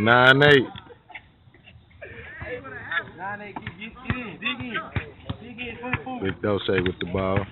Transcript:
Nine eight. Nine eight, get, get, in, dig in, dig in, food. Big Dose with the ball.